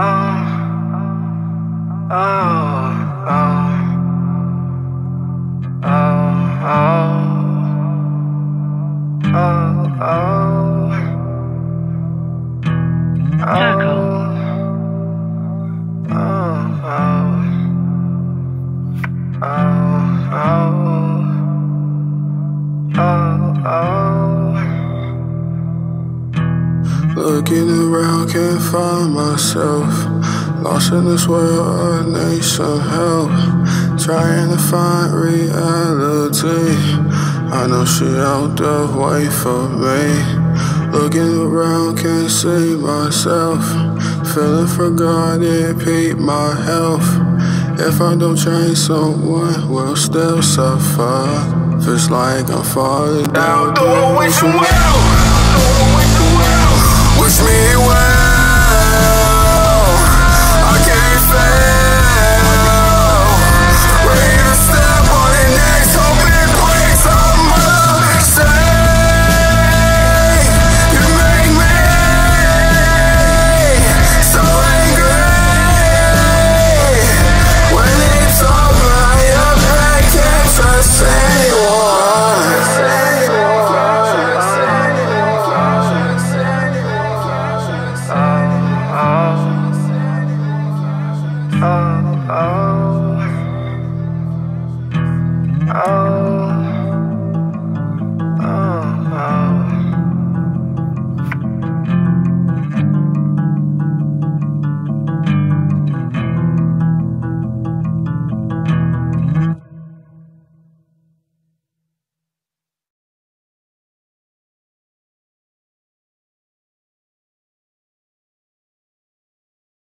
Oh. Looking around, can't find myself. Lost in this world, I need some help. Trying to find reality. I know she out there wait for me. Looking around, can't see myself. Feeling forgotten, peep my health. If I don't change, someone will still suffer. Feels like I'm falling down. Throw away Oh.